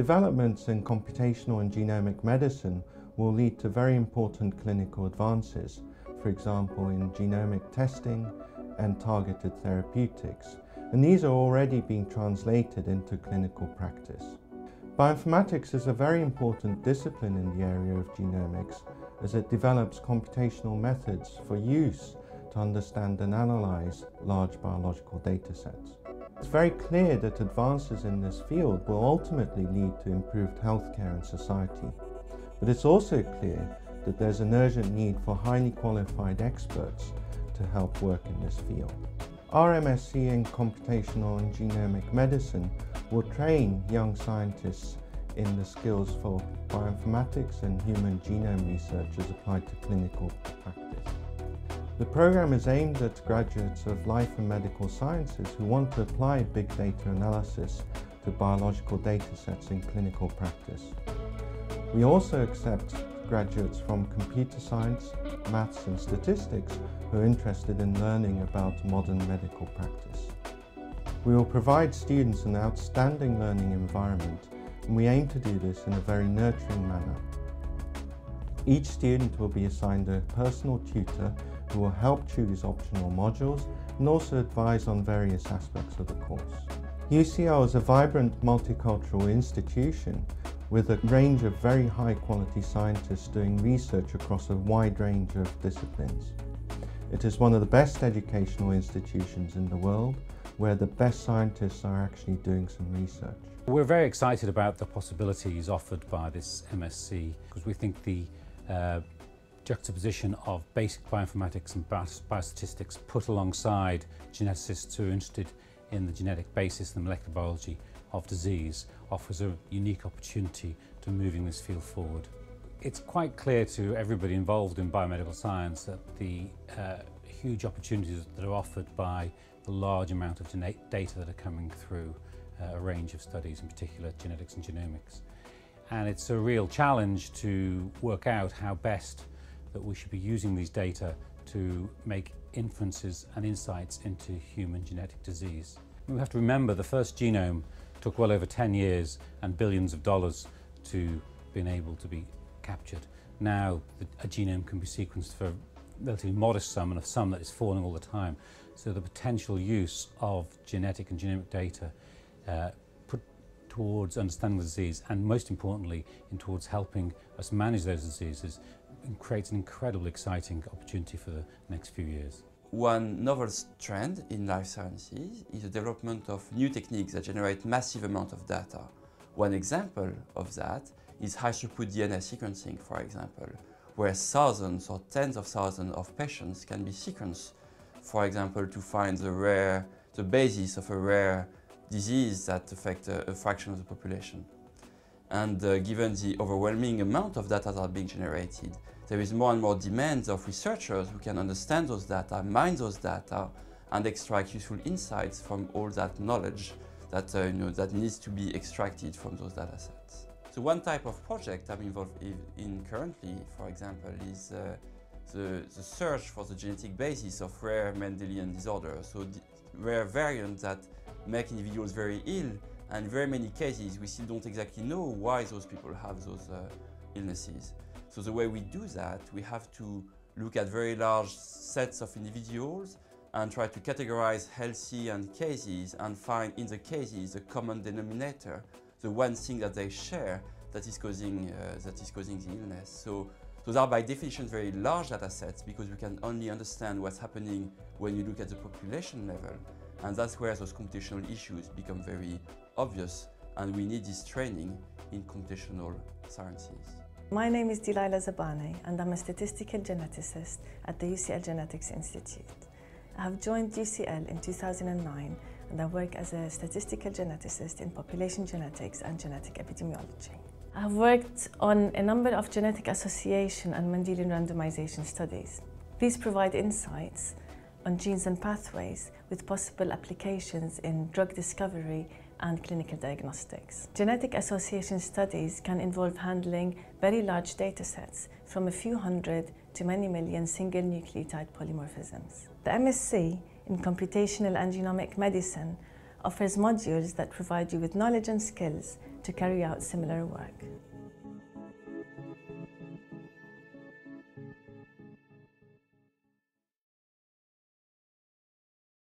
Developments in computational and genomic medicine will lead to very important clinical advances, for example in genomic testing and targeted therapeutics, and these are already being translated into clinical practice. Bioinformatics is a very important discipline in the area of genomics as it develops computational methods for use to understand and analyze large biological data sets. It's very clear that advances in this field will ultimately lead to improved healthcare and society. But it's also clear that there's an urgent need for highly qualified experts to help work in this field. Our MSc in Computational and Genomic Medicine will train young scientists in the skills for bioinformatics and human genome research as applied to clinical practice. The program is aimed at graduates of life and medical sciences who want to apply big data analysis to biological data sets in clinical practice. We also accept graduates from computer science, maths and statistics who are interested in learning about modern medical practice. We will provide students an outstanding learning environment and we aim to do this in a very nurturing manner. Each student will be assigned a personal tutor who will help choose optional modules and also advise on various aspects of the course. UCL is a vibrant multicultural institution with a range of very high quality scientists doing research across a wide range of disciplines. It is one of the best educational institutions in the world where the best scientists are actually doing some research. We're very excited about the possibilities offered by this MSc because we think the uh, juxtaposition of basic bioinformatics and biostatistics put alongside geneticists who are interested in the genetic basis and molecular biology of disease offers a unique opportunity to moving this field forward. It's quite clear to everybody involved in biomedical science that the uh, huge opportunities that are offered by the large amount of data that are coming through uh, a range of studies, in particular genetics and genomics. And it's a real challenge to work out how best that we should be using these data to make inferences and insights into human genetic disease. We have to remember the first genome took well over 10 years and billions of dollars to being able to be captured. Now a genome can be sequenced for a relatively modest sum and a sum that is falling all the time. So the potential use of genetic and genomic data uh, put towards understanding the disease and most importantly in towards helping us manage those diseases creates an incredibly exciting opportunity for the next few years. One novel trend in life sciences is the development of new techniques that generate massive amounts of data. One example of that is high-throughput DNA sequencing, for example, where thousands or tens of thousands of patients can be sequenced, for example, to find the rare, the basis of a rare disease that affects a, a fraction of the population. And uh, given the overwhelming amount of data that are being generated, there is more and more demands of researchers who can understand those data, mine those data, and extract useful insights from all that knowledge that, uh, you know, that needs to be extracted from those data sets. So one type of project I'm involved in currently, for example, is uh, the, the, search for the genetic basis of rare Mendelian disorders, so rare variants that make individuals very ill and very many cases, we still don't exactly know why those people have those uh, illnesses. So the way we do that, we have to look at very large sets of individuals and try to categorize healthy and cases and find in the cases the common denominator, the one thing that they share that is causing, uh, that is causing the illness. So those are by definition very large data sets because we can only understand what's happening when you look at the population level. And that's where those computational issues become very obvious and we need this training in computational sciences. My name is Delilah Zabaneh and I'm a statistical geneticist at the UCL Genetics Institute. I have joined UCL in 2009 and I work as a statistical geneticist in population genetics and genetic epidemiology. I have worked on a number of genetic association and Mendelian randomization studies. These provide insights on genes and pathways with possible applications in drug discovery and clinical diagnostics. Genetic association studies can involve handling very large data sets from a few hundred to many million single nucleotide polymorphisms. The MSc in Computational and Genomic Medicine offers modules that provide you with knowledge and skills to carry out similar work.